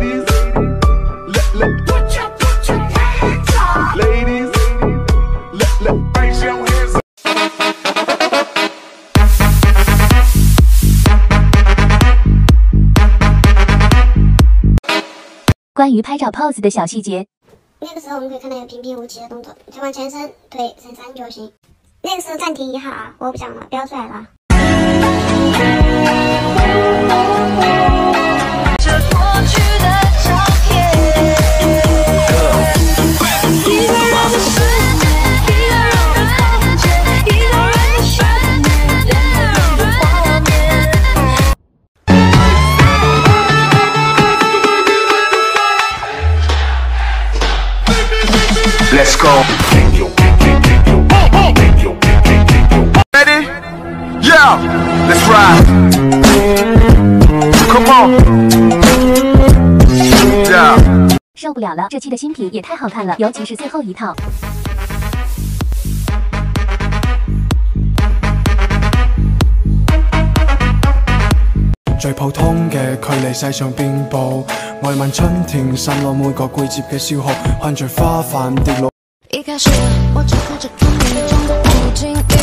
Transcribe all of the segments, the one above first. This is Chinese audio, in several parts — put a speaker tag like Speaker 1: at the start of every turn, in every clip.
Speaker 1: ladies.
Speaker 2: 关于拍照 pose 的小细节，
Speaker 3: 那个时候我们可以看到一个平平无奇的动作，就往前伸，腿伸三角形。那个时候暂停一下啊，我不讲了，标出来了。
Speaker 2: 不了了。这期的新品也太好看了，尤其是最后一套。
Speaker 4: 最普通嘅距离，世上遍布，慰问春天散落每个季节嘅消耗，看着花瓣跌落。
Speaker 5: 一开始我只顾着看你装的不经意。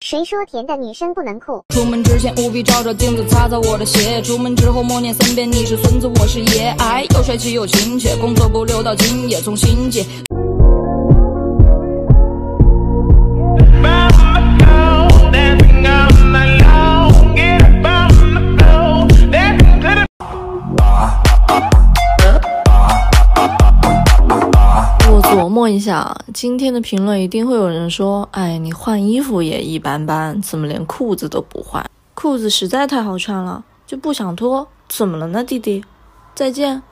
Speaker 3: 谁说甜的女生不能酷？
Speaker 6: 出门之前务必照照镜子擦擦我的鞋，出门之后默念三遍你是孙子我是爷，哎，又帅气又亲切，工作不留到今夜从心
Speaker 7: Bye. 问一下，今天的评论一定会有人说：“哎，你换衣服也一般般，怎么连裤子都不换？裤子实在太好穿了，就不想脱，怎么了呢，弟弟？”再见。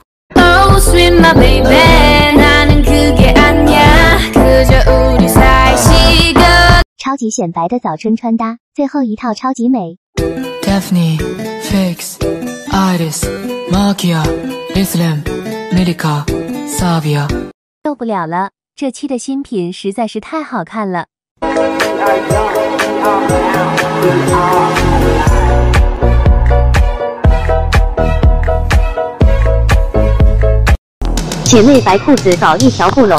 Speaker 2: 超级显白的早春穿搭，最后一套超级美。
Speaker 8: Daphne, Fix, Iris, Magia, Islam, m i d i c a Savia。
Speaker 2: 受不了了。这期的新品实在是太好看了，姐妹白裤子搞一条不拢。